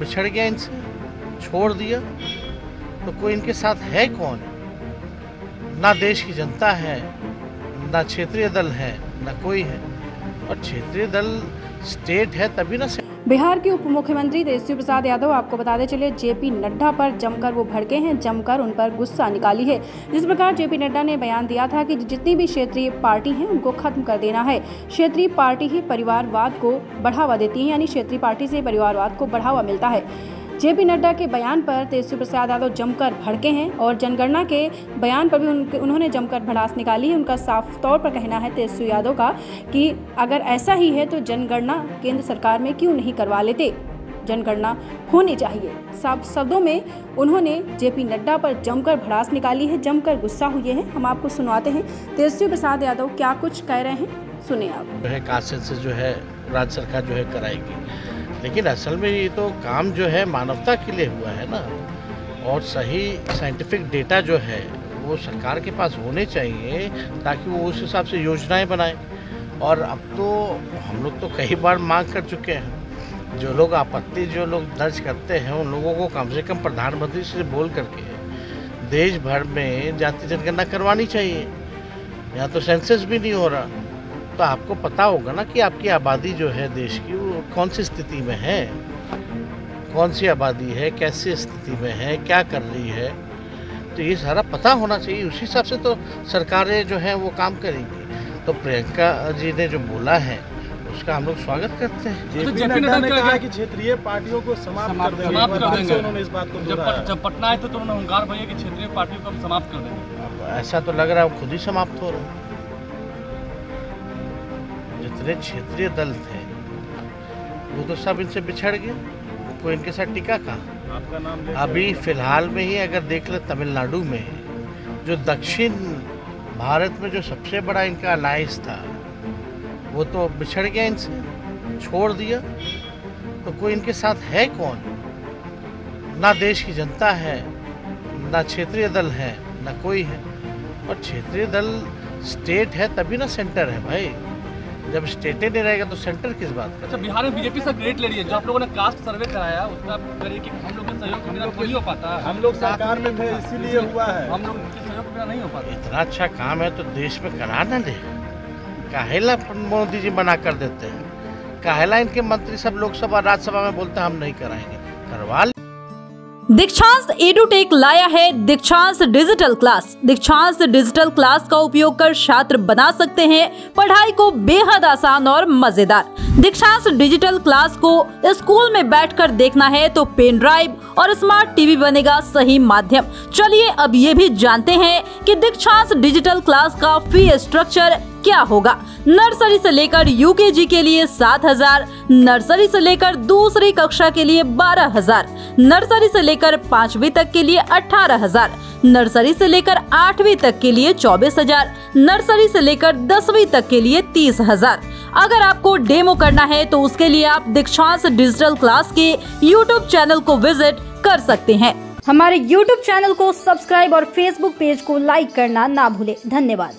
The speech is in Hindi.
बिछड़ गया इनसे, छोड़ दिया। तो कोई इनके साथ है कौन? ना देश की जनता है, ना क्षेत्रीय दल है, ना कोई है। और क्षेत्रीय दल स्टेट है तभी ना बिहार के उप मुख्यमंत्री तेजस्वी प्रसाद यादव आपको बताते चले जेपी नड्डा पर जमकर वो भड़के हैं, जमकर उन पर गुस्सा निकाली है। जिस प्रकार जेपी नड्डा ने बयान दिया था कि जितनी भी क्षेत्रीय पार्टी हैं, उनको खत्म कर देना है। क्षेत्रीय पार्टी ही परिवारवाद को बढ़ावा देती है, यानी क्षेत्रीय पार्टी से परिवारवाद को बढ़ावा मिलता है। जेपी नड्डा के बयान पर तेजस्वी प्रसाद यादव जमकर भड़के हैं और जनगणना के बयान पर भी उनके उन्होंने जमकर भड़ास निकाली उनका साफ़ तौर पर कहना है तेजस्वी यादव का कि अगर ऐसा ही है तो जनगणना केंद्र सरकार में क्यों नहीं करवा लेते? जनगणना होनी चाहिए। साफ़ शब्दों में उन्होंने जेपी नड्डा पर जमकर भड़ास निकाली है। जमकर गुस्सा हुए हैं। हम आपको सुनवाते हैं। तेजस्वी प्रसाद यादव क्या कुछ कह रहे हैं? सुने आप। जो है से जो है राज्य सरकार जो है कराएगी। लेकिन असल में ये तो काम जो है मानवता के लिए हुआ है ना। और सही साइंटिफिक डेटा जो है, वो सरकार के पास होने चाहिए ताकि वो उस हिसाब से योजनाएँ बनाए। और अब तो हम लोग तो कई बार मांग कर चुके हैं। जो लोग आपत्ति जो लोग दर्ज करते हैं, उन लोगों को कम से कम प्रधानमंत्री से बोल करके देश भर में जाति जनगणना करवानी चाहिए। यहाँ तो सेंसस भी नहीं हो रहा। तो आपको पता होगा ना कि आपकी आबादी जो है देश की वो कौन सी स्थिति में है? कौन सी आबादी है? कैसी स्थिति में है? क्या कर रही है? तो ये सारा पता होना चाहिए। उसी हिसाब से तो सरकारें जो हैं वो काम करेंगी। तो प्रियंका जी ने जो बोला है उसका हम लोग स्वागत करते हैं। तो जेपी नड्डा ने कहा कि क्षेत्रीय पार्टियों को समाप्त कर देंगे। समाप्त कर देंगे उन्होंने इस बात को जब दोहराया। जब पटना आए तो उन्होंने हंकार भैया कि क्षेत्रीय पार्टियों को हम समाप्त कर देंगे। ऐसा तो लग रहा है वो खुद ही समाप्त हो रहा है। जितने क्षेत्रीय दल थे वो तो सब इनसे बिछड़ गए। कोई इनके साथ टिका कहाँ? आपका नाम अभी फ़िलहाल में ही अगर देख ले तमिलनाडु में जो दक्षिण भारत में जो सबसे बड़ा इनका अलायंस था वो तो बिछड़ गया इनसे छोड़ दिया। तो कोई इनके साथ है कौन? ना देश की जनता है ना क्षेत्रीय दल है ना कोई है। और क्षेत्रीय दल स्टेट है तभी ना सेंटर है भाई। जब स्टेटे नहीं रहेगा तो सेंटर किस बात का अच्छा बिहार में बीजेपी से ग्रेट ले रही है। जो आप लोगों ने कास्ट सर्वे कराया उसका आप करिए कि हम लोग के सहयोग बिना नहीं हो पाता। हम लोग सरकार में थे इसीलिए हुआ है। हम लोग के सहयोग बिना नहीं हो पाता। इतना अच्छा काम है तो देश में करा ना दे काहेला मोदी जी मना कर देते हैं। काहेला इनके मंत्री सब लोकसभा राज्यसभा में बोलते हैं हम नहीं कराएँगे। करवा ले। दीक्षांत एडुटेक लाया है Dikshant digital class. Dikshant digital class का उपयोग कर छात्र बना सकते हैं, पढ़ाई को बेहद आसान और मज़ेदार। दीक्षांत डिजिटल क्लास को स्कूल में बैठकर देखना है तो पेन ड्राइव और स्मार्ट टीवी बनेगा सही माध्यम। चलिए अब ये भी जानते हैं कि दीक्षांत डिजिटल क्लास का फ़ी स्ट्रक्चर क्या होगा? नर्सरी से लेकर यूकेजी के लिए सात हज़ार, नर्सरी से लेकर दूसरी कक्षा के लिए बारह हज़ार, नर्सरी से लेकर पाँचवी तक के लिए अठारह हज़ार, नर्सरी से लेकर आठवीं तक के लिए चौबीस हज़ार, नर्सरी से लेकर दसवीं तक के लिए तीस हज़ार। अगर आपको डेमो करना है तो उसके लिए आप दीक्षांत डिजिटल क्लास के यूट्यूब चैनल को विज़िट कर सकते हैं। हमारे YouTube चैनल को सब्सक्राइब और Facebook पेज को लाइक करना ना भूले। धन्यवाद।